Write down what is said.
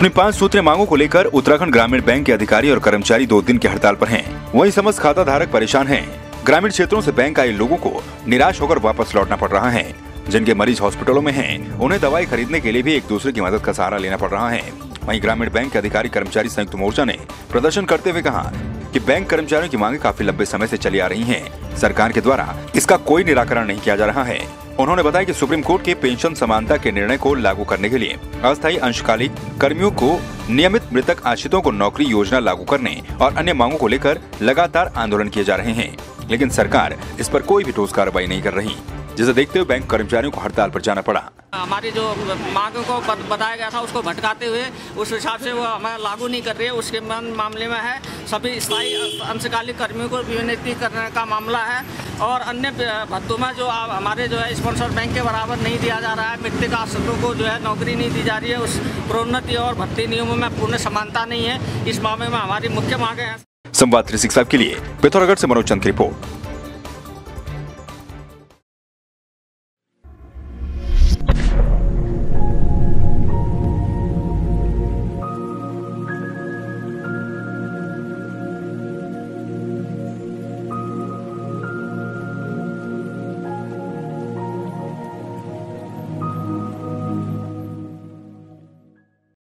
अपनी पाँच सूत्रीय मांगों को लेकर उत्तराखंड ग्रामीण बैंक के अधिकारी और कर्मचारी दो दिन की हड़ताल पर हैं। वहीं समस्त खाता धारक परेशान हैं। ग्रामीण क्षेत्रों से बैंक आए लोगों को निराश होकर वापस लौटना पड़ रहा है जिनके मरीज़ हॉस्पिटलों में हैं, उन्हें दवाई खरीदने के लिए भी एक दूसरे की मदद का सहारा लेना पड़ रहा है वहीं ग्रामीण बैंक के अधिकारी कर्मचारी संयुक्त मोर्चा ने प्रदर्शन करते हुए कहा कि बैंक कर्मचारियों की मांगे काफ़ी लंबे समय से चली आ रही हैं। सरकार के द्वारा इसका कोई निराकरण नहीं किया जा रहा है उन्होंने बताया कि सुप्रीम कोर्ट के पेंशन समानता के निर्णय को लागू करने के लिए अस्थायी अंशकालिक कर्मियों को नियमित मृतक आश्रितों को नौकरी योजना लागू करने और अन्य मांगों को लेकर लगातार आंदोलन किए जा रहे हैं। लेकिन सरकार इस पर कोई भी ठोस कार्रवाई नहीं कर रही, जिसे देखते हुए बैंक कर्मचारियों को हड़ताल पर जाना पड़ा। हमारी जो मांगों को बताया गया था, उसको भटकाते हुए उस हिसाब से वो हमें लागू नहीं कर रही है, उसके मामले में है। सभी स्थायी अंशकालिक कर्मियों को विनियुक्ति करने का मामला है। और अन्य भत्तों में जो हमारे जो है स्पॉन्सर बैंक के बराबर नहीं दिया जा रहा है। मृत्यु आश्रितों को जो है नौकरी नहीं दी जा रही है। उस प्रोन्नति और भत्ती नियमों में पूर्ण समानता नहीं है। इस मामले में हमारी मुख्य मांगे हैं। संवाद थ्री के लिए पिथौरागढ़ से मनोज चंद की रिपोर्ट।